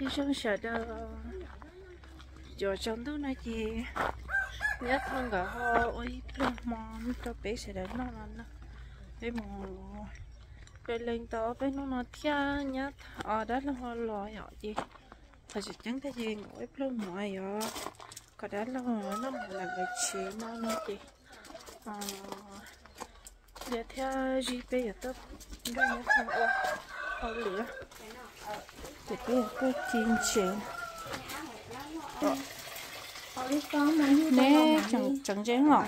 đi xong sợ đó giờ trong đó nói gì nhớ thằng gà ho ôi plum mòn cho bé sẽ đến nó là nó. Bé mò bé lên đó bé nó nó thia, nhớ ở ờ, đó là ho lo nhỏ gì. Thật sự chẳng thấy gì ngồi plum mòn rồi có đó là họ nó mà là cái chế nó nó gì à giờ theo gì bây giờ tôi đưa nhá thằng ô họ lửa để cái cái chín chế nè chẳng chẳng chế ngọ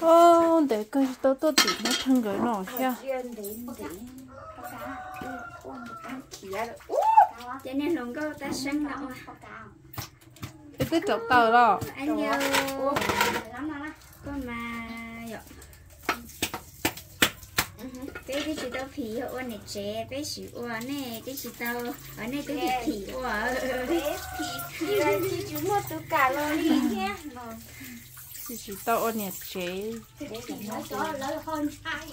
ô để cái tôi tôi tỉ nó thằng gửi nọ kia cho nên luôn có ta sinh lọ cái cái chọc đó anh nhớ con mà dạ cái cái chị tao phì hộ này trẻ cái chị ua này cái chị tao ở này tôi thì phì ua thì là chị chú mua từ cả lò đi nhé chỉ chỉ tao ôn nhật chế nó có lời hơn sai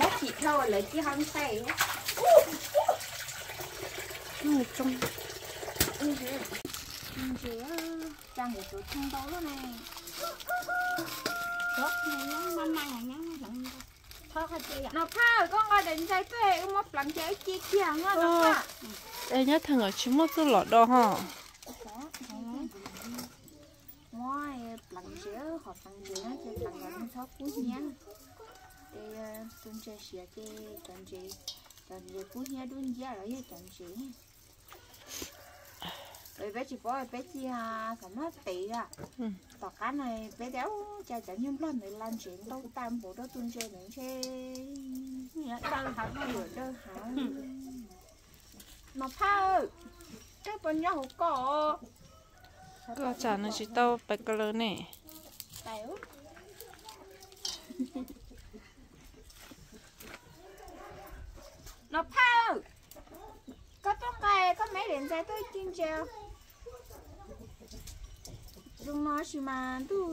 nó chỉ thôi lời chứ không sai nó trong chị trang để tụi thằng đâu đó này Rốt này nó năm nay này nó lận Thôi hả chị ạ nó pha con ngồi định trái tuệ cũng một lần chơi chi chia ngon nó pha đây nhá thằng ở chỉ một cái lọ đó ha? Ngoài lần giữa họ lần giữa nó chơi lần lần nó cuối nhé Thì tuần chơi xìa cái tuần chơi Tuần chơi cuối nhé đun giá rồi tuần chơi rồi bé chỉ có bé chi à phải nó tị à tỏ cá này bé đéo cha chả nhung lần này lan chuyện đâu tam bộ đó tuân chơi nữa chơi đâu hả nó vừa đâu hả nó pha cái bên nhau có có chả nó chỉ tao bạch cái lớn này Tiểu. nó pha có trong cái có mấy điện trái tôi chuyên treo Dùng nó chỉ mà tu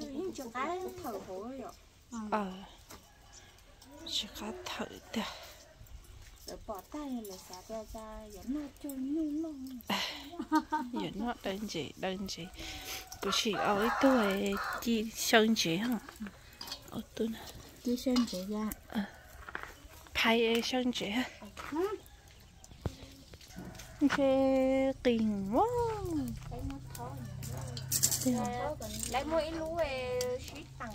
những chỗ cái thở hổ rồi. Ờ chỉ khá thử được rồi bỏ tay là xả ra ra dẫn nó như lông giờ nó đơn gì đơn gì cứ chỉ ở cái tuổi chỉ sơn chế hả? Ở tôi nè chỉ xem chị ra phải sơn chế cái kinh quá lấy mỗi lú về xí tặng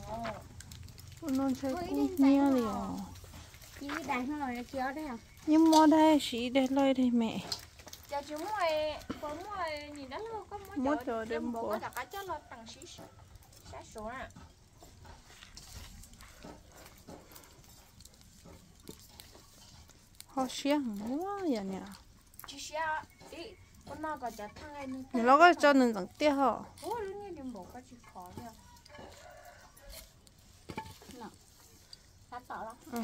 nó chơi cũng nhiều liền chỉ đang nó rồi kéo đấy không nhưng mà đây chỉ để lời đây mẹ. Cho chúng mày có mày nhìn đó luôn có mỗi bộ bộ. có cả cái cho nó tặng xí xá số à. Họ xiang quá vậy nè. Chỉ xá ý con nào có cho thằng ấy nữa nó có cho nên tặng tiếc họ ủa lúc này đem bộ có chỉ khó thôi sát tỏ lắm ừ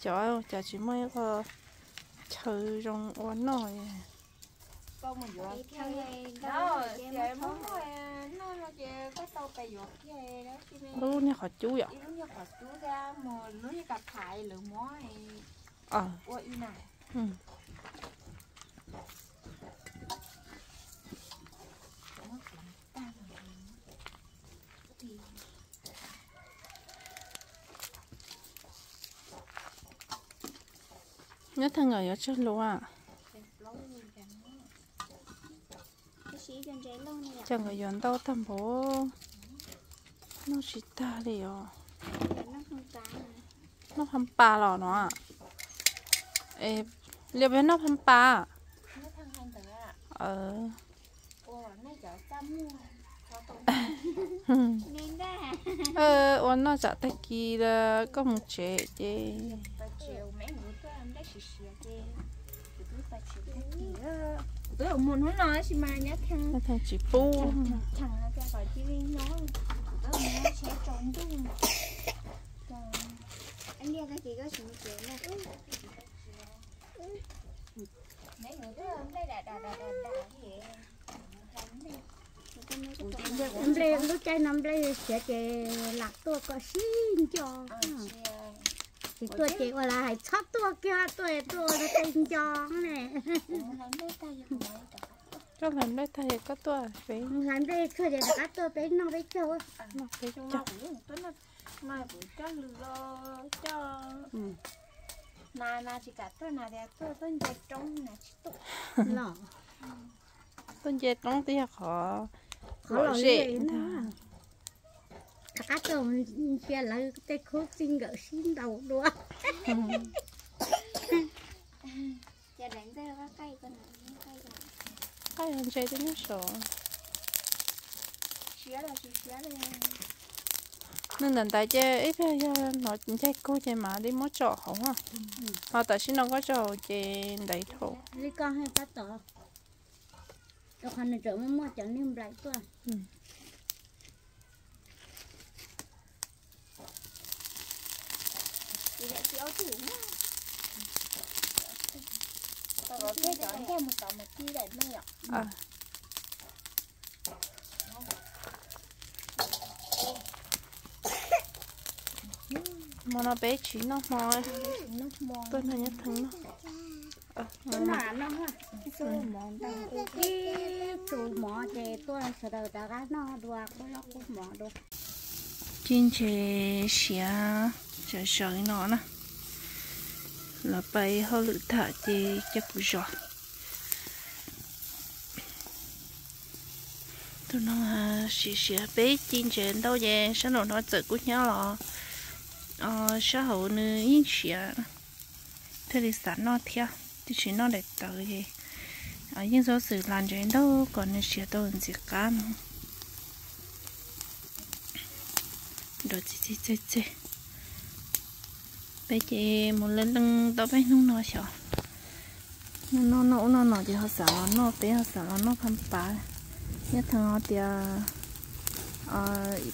trời trời chỉ mấy cái chơi trong quán nồi con mình vừa theo ngày đó đâu chị muốn nó nó chị có tàu bè giọt cái đó chị nên lúc này họ chú vậy lúc có chú ra mà lúc như gặp phải lửa mối ờ ủa này ừ nhất thằng ở chỗ lúa à chẳng có dọn đâu thầm bố. Nó chỉ ta đi à nó không nó pa lò nó à ê liệu bên nó hầm pa? Nó thằng ờ. Nó ờ nó chả tay kỳ là có một chế chứ tôi không muốn nói xí mà nhá thằng nó thành chỉ pu thằng nó ra gọi chỉ đi nói tôi muốn sẽ trốn tôi anh đi cái chị có sự chuyện này mấy người tôi ăn đây đã đã đã đã đã gì em lên lúc chơi năm đây sẽ chơi lạc tôi có xin cho thì tôi chỉ gọi là hay chót tôi kia tôi tôi nó tinh chóng này cho làm đây thay có tua phải làm đây thôi để cả tôi bé nó phải cho cho nó tôi nó mai buổi cho lừa cho. Ừ. Na na chỉ cả tôi na để tôi tôi chạy trong là chỉ tôi lọ dệt trong tia khó khó gì nữa cá tôi kia là cái khúc xin gỡ xin đầu đua giờ đánh ra các cây con này cây này hai chơi tôi nhớ sợ là nên lần tại chơi ít ra cho nó chơi cô chơi mà đi mất trọ không à họ tại xin nó có chơi đầy thổ đi con hay bắt tỏ đâu còn là chỗ mà mua chẳng nên lại tôi để chỉ áo tủ nữa tao có cái chọn thêm một tàu mà nó bé chỉ nó mò nó mòn tôi nó nhớ thằng nó. Ờ tôi là nó ha tôi mòn cái tôi mỏ thì tôi là sợ đầu ta nó đua có nó cũng mỏ được. Chín chế xía chờ sợ nó nè là bay hơi lự thả chế chắc cũng rõ tôi nó là xì xì bé chín chén đâu vậy? Sao nó nói tự của nhau lọ ờ sao hậu nữ yên xía thế thì sẵn nó theo, thì chỉ nó để tới vậy. Ờ, Ở những số sự làm chén đâu, còn nữ xì đâu làm gì cả nữa rồi chị chị chị chị bây giờ một lần lần tao bé nó nó sợ. Nó nó nó nó chỉ họ sợ nó nó bé họ sợ nó không phải. Nhất thằng họ thì à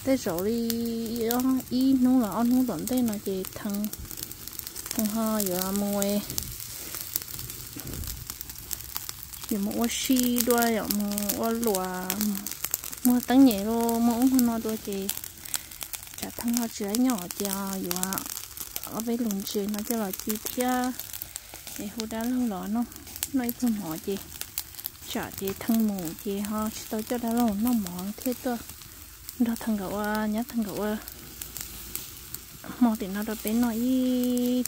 tới rồi đi ờ, y nó là ăn nó lợn tới nó chỉ thằng thằng họ giờ mua giờ mua xi đôi giờ mua lúa mua tăng nhẹ luôn mua nó đôi chị. Chả thằng họ chơi nhỏ cho dù ở với lùng chuyện nó cho là chi tiết để hú đá lâu đó nó nói cho mỏ gì chả gì thằng mù gì ho chứ tao cho đá lâu nó mỏ thế tôi đó thằng gấu à nhớ thằng gấu à. Mỏ thì nó đó bé nói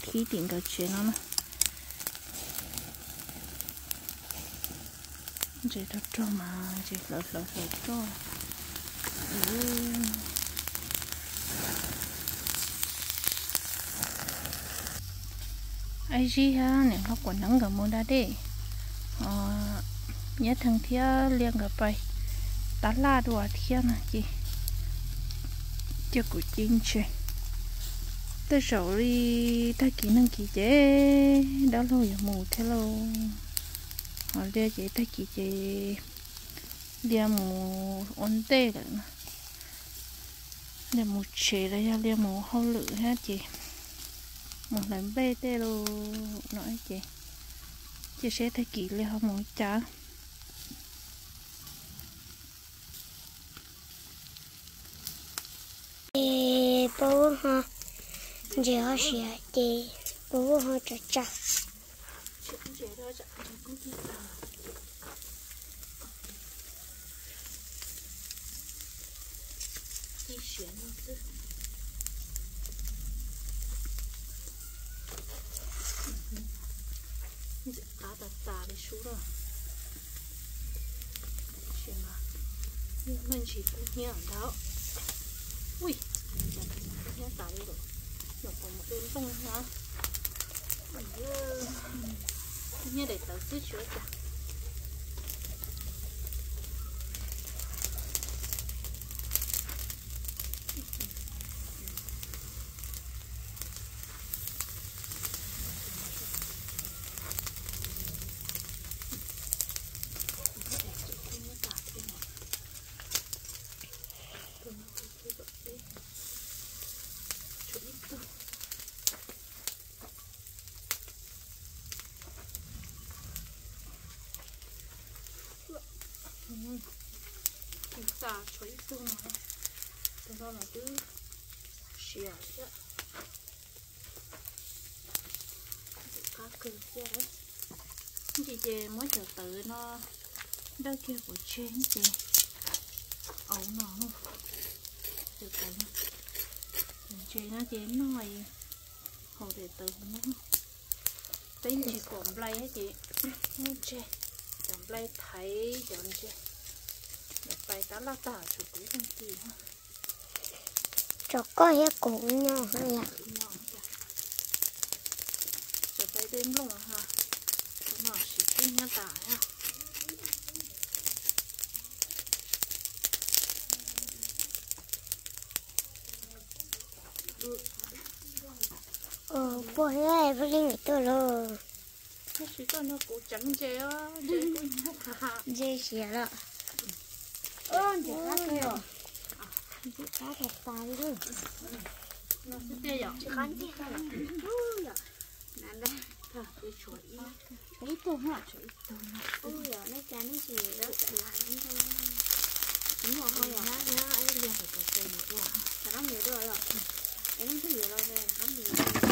thí tiền cái chuyện nó chỉ đó cho mà chỉ lỡ lỡ lỡ cho ai gì ha, nếu nó còn nắng gặp mua đã đi. Ờ nhớ thằng thia liền gặp phải tá la đùa thia nè chị. Chưa có chín chưa tới rồi đi ta kỹ năng kỹ chế. Đó lâu giờ mù thế lâu họ đưa chế ta kỹ chế. Đưa mù ổn tê rồi để mù chế là đưa mù hao lự hết chị một lần bê tê lô nói chị. Chị sẽ thấy kỹ liệu không muốn chả bố ha giờ họ sẽ đi bố họ cho chắc đi chuyển nó chứ cá đặt tà rồi. Chuyện mà nhưng mình chỉ cũng nhớ ở đó. Ui nhớ tà đi rồi. Nó còn một bên bông hả? Nhớ. Để tao xíu chỗ chả xả chuối xương nó từ đó là cứ xìa chứ từ kia đấy chị chị mới trở tự nó đó kia của chén chị ấu nó chờ tự nó chị nó chị nói hồ để tự nó tính chị còn play á chị nghe chị chọn play thấy chọn chị play tá la tả chủ quý con chị ha. Cho có hết cũng nhau hay nhỏ chị chờ play đến luôn ha. Nó chỉ tin nhá tả ha. Ờ bố hết với linh người tôi rồi. Nó chỉ có nó cũng chẳng chế á chế cũng nhá tả dễ xỉa đó ơ chị cá kia rồi chị cá thật tài đi nó sẽ tiêu dọc chị cá kia rồi nè đây ha cái chuột ý thấy tôi hả ôi giờ nó chán nó xỉa đó lại không thôi đúng rồi thôi nhá nhá ấy liền phải có tiền một quả Chả có nhiều rồi rồi em không thấy nhiều đâu đây không nhiều nhá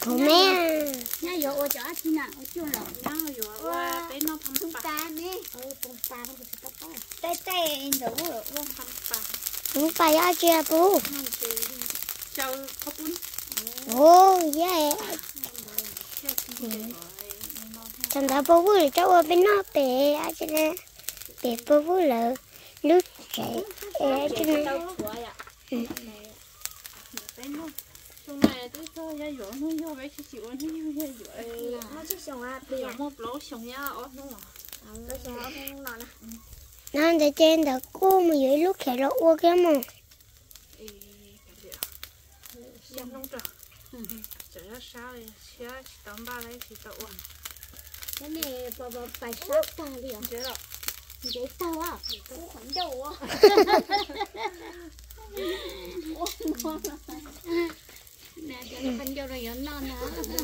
Thôi mẹ. Nhá vô ô chó chi nào? Ô chưa rồi nhá rồi qua bé nó chúng pa ta nè ừ con ta nó sẽ tóc đó. Tay tay đủ rồi thăm pa không phải ở chia bố nó chế châu có bún. Ồ yeah nó chẳng đã bố vui cháu ở bên nó bể ở trên này bể bố vui là nước chảy ở trên này đâu của ạ bé nó trong này tôi cho ra rồi nó vô bé chỉ chịu nó vô ra rồi nó chỉ xong à bây giờ một lỗ xong nhá ở nó nó xong nó không nọ nè nó để trên đó cô mà dưới lúc khẽ nó uống cái mà ê cái gì à xem nông trời trời nó sao vậy sẽ tầm ba lấy thì tao uống cái này bà bà phải sát ta đi à thế rồi vậy sao à cũng khoảng đầu à nè cho nó phân cho rồi nó non nè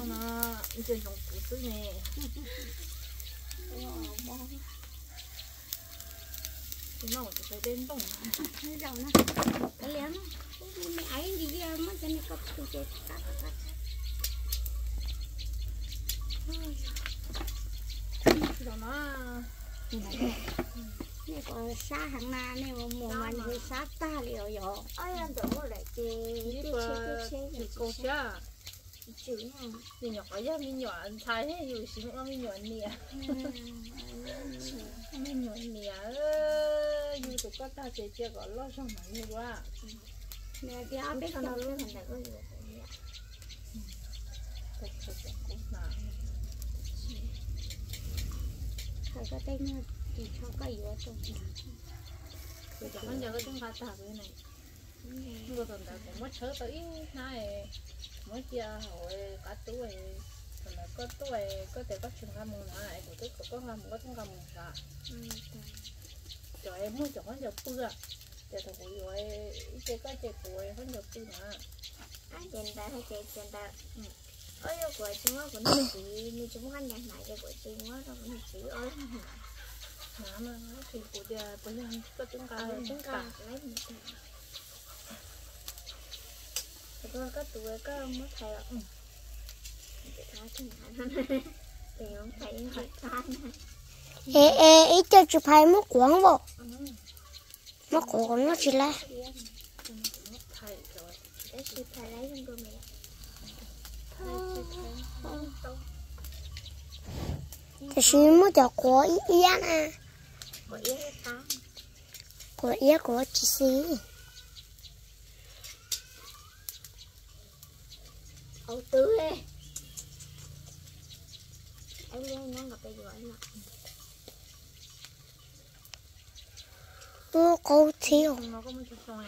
nó giờ dùng cụ tư nè. Thì nó chỉ phải đến đông thấy đâu nè cái lén mày ấy gì ra mất cho nên có tôi chết cắt cắt rồi nó này còn xa hàng na này mà mùa mà thì xa ta liệu rồi ơi anh đổ lại chị đi chị qua chị thì cô cha chị nha thì nhỏ ấy mình nhỏ thay hết dù chỉ có mình nhỏ nè mình nhỏ nè dù tụi con ta chỉ chưa có lo xong mà như quá nè cái áo biết nó luôn thành cái gì thật sự cũng là phải có tên thì cho gì ở trong thì chẳng bao giờ có chúng ta ta cái này. Vừa tuần ta cũng mất sớ tới này mới chia hồi cả tuổi. Còn là có tuổi có thể có trường hợp mùng này của tôi có làm có trường hợp mùng cả cho em chọn giờ bữa giờ thằng bụi rồi. Cái có chơi tuổi hơn giờ mà. Anh tiền ta hay tiền tiền ta. Ơi của chúng nó nó chỉ như chúng ăn nhặt lại cho của chúng nó nó chỉ ơi mà thì của giờ bây giờ có chúng ta ờ ta ta lấy một thì con có tuổi có mất thầy ừ. Này thì không phải thả này ê ê ít cho chụp hai mất quán vô mất quán nó chỉ là thì chỉ mất cho có ý ý à của yến ta của ý của chị xí. Âu tứ ê Em nó gặp bây giờ em ạ ô câu thiếu nó có một chút rồi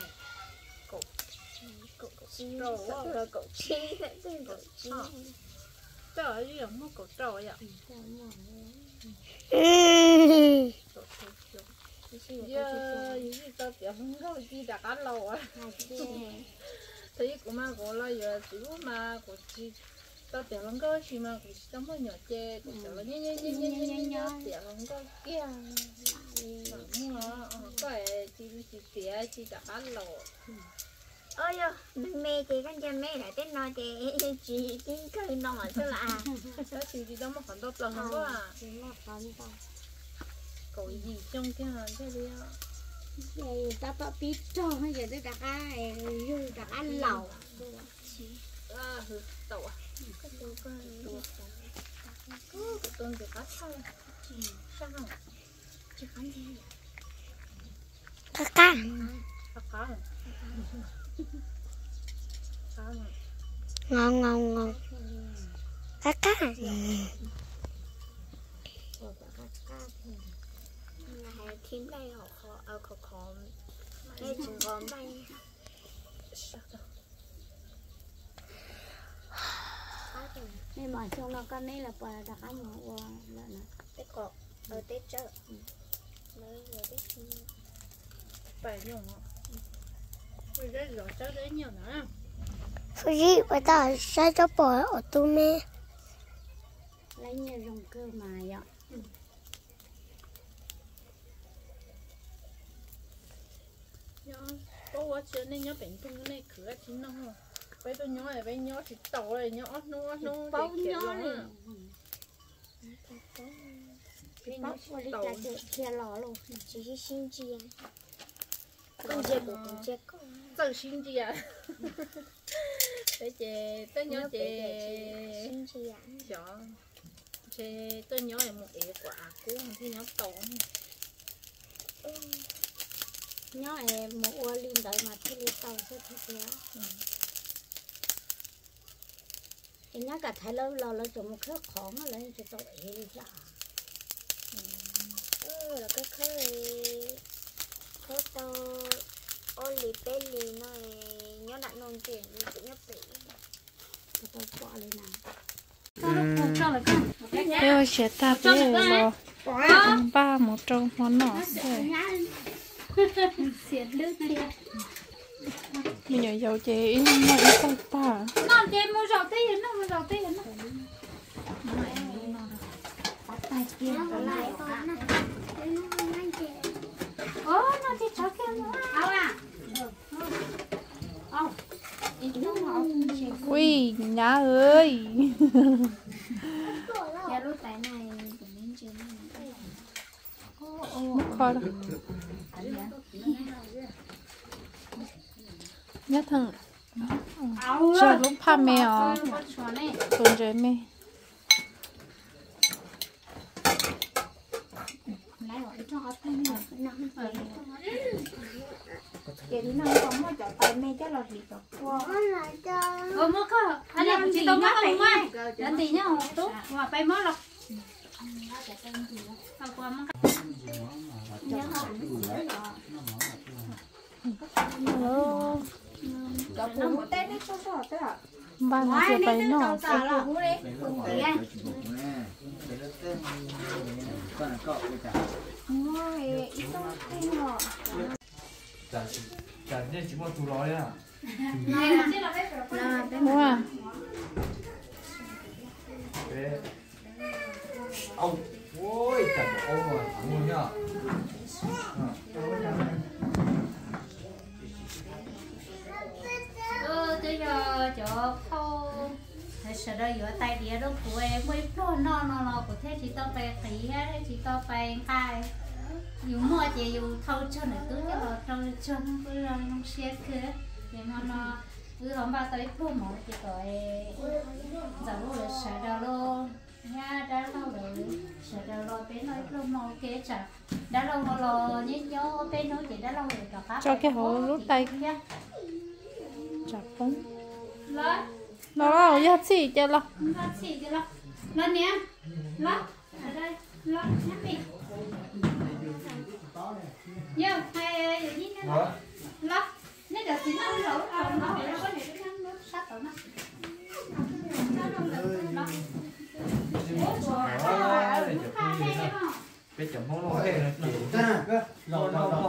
Cậu chi. Rồi rồi cậu chi. Cậu chi. Trời ơi một cậu trời ạ cậu giờ gì tao kiểu không có gì đã cá lâu á thấy của mà của là giờ chỉ mà của chị tao tiểu lắm cơ chỉ mà chỉ tao mới nhỏ chê của tiểu là nhớ nhớ nhớ nhớ nhớ nhớ tiểu lắm cơ kia mà cái đã cá lâu ôi yo mê thì con cha mê lại tên nói thì chỉ cái cái nó mà. Chứ là Đó chỉ chỉ đâu mà còn tốt là không có à chỉ là con tao Cậu gì trong cái hòn cái gì á vậy tao tao biết cho bây giờ tôi đặt ai rồi đặt ăn lẩu À hừ tàu à? Cái tôi có Cái tôi được cá sao Sao không? Không thế Kaka, Cá cá à Cá ngon ngon ngon. Kaka, này thím đây họ khó ở khó khó đây đây Sao đâu nên mà trong nó con này là bà đặt ăn mà qua là nó tết cọ ở tết chợ. Mới vừa tết? Phải nhiều nữa Fuji, bà ta sẽ cho bỏ ở tu mê. lấy nhiều rồng cơ mà nhớ có quá chưa nên nhớ bệnh tung này cửa chín nó không bây tôi nhớ này bây nhớ thì tàu này nhớ nó nó bao kiểu này đi ta sẽ chia lò luôn Chỉ xin chi. Con dê của con dê con. Tự xin gì à để chị tôi nhớ chị Xin chi à. cho chị tôi nhớ là một ế quả cũ thì nhớ tàu nhớ em một ô liên đợi mà thì liên tàu sẽ thật nhớ em nhớ cả thái lâu lâu lâu cho một khớp khó mà lấy cho tôi ấy dạ Ừ, là cái khơi khơi tao ô lì bê lì nó nhớ đặt nôn tiền tự nhớ bị cho tôi bỏ lên nào Tôi sẽ ta bé lo ba một trong món nọ kia. Mình nhớ dầu chị nó ít ta ta. Nó chơi mua rau tây nó mua rau tây nó. Tay kia nó lại ô nó chỉ cho kia nó à ao nó ngọt ui nhá ơi. Khó đâu. Nhá thằng. Chờ lúc pha mè à tuần rồi mẹ lấy ở cho họ tay nữa nó Vậy thì nó không có cho tay mẹ cho là gì đó Ờ mua cơ. Anh làm gì tao mất không á? Anh tí nhá, tốt. Hòa bay mất rồi. Học qua mất. hello Cậu cũng tên đấy số số thế à ba nó sẽ chả nên chỉ một chú nói à. Này là chứ là biết rồi. Là tên wow Thế. Ông. Ôi, chả được ông rồi, thắng luôn nhá. Ừ, tôi giờ chỗ khâu Thế sợ đây giữa tay đĩa đâu của em mới no no no của thế chỉ tao phải khí hết chỉ tao phải khai dù mua chỉ dù thâu cho nữa cứ cho nó thâu cho nó cứ là nó xe kia thì nó nó cứ hôm ba tới pro mỏ chỉ gọi giờ lúc là sợ đâu luôn nha đã lâu rồi sợ đâu rồi bên nói pro mỏ kia chả đã lâu rồi lo nhớ nhớ bên nói chỉ đã lâu rồi cả pháp Cho cái hổ rút tay. chả không lớn nó là giá trị cho lo? Nó xì cho nó lên nè. Lên ở đây. Lên nhắc đi vô hai giờ Đó. lên nếu được thì nó lỗ ờ nó phải nó có thể nó nó sát ở nó nó không? Được nó Đó, để chụp hai cái gì đây nữa. không Biết chấm món nó thế nó chỉ. Nó nó nó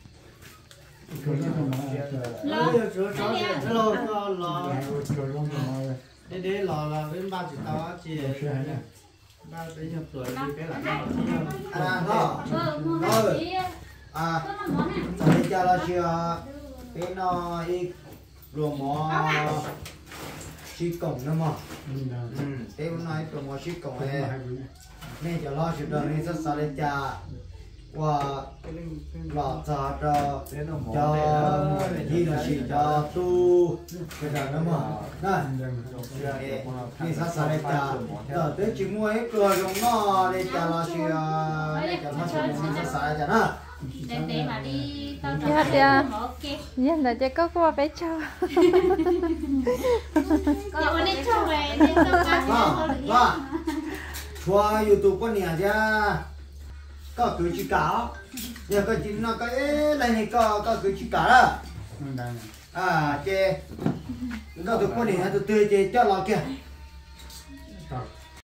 chỗ đó không phải là chỗ đó chỗ lò lò lò chỗ đó không phải đây đây lò là bên ba chị tao chị ba tới nhập tuổi thì cái là ba chị à đó ừ à bây giờ là chị bên nó đi luồng mò chi cổng nữa mà ừ thế hôm nay luồng mò chi cổng này nên cho lo chuyện đó nên rất sao lên cha và lọ trà cho cho đi nó chỉ cho tu cái đó nó mà nè đi sát sát đấy trà giờ tới chỉ mua hết cửa giống nó để trà là chỉ để trà nó chỉ sát sát trà nó Dạ dạ. Nhưng là chỉ có qua bé cho. Dạ mà đi cho về đi tao cá. Vâng. Vâng. Chua YouTube con nhà ra. 搞枸去搞，然个就那个，哎，那你搞搞枸去搞了。嗯，当然，对，搞到过年，还是对对，叫老个。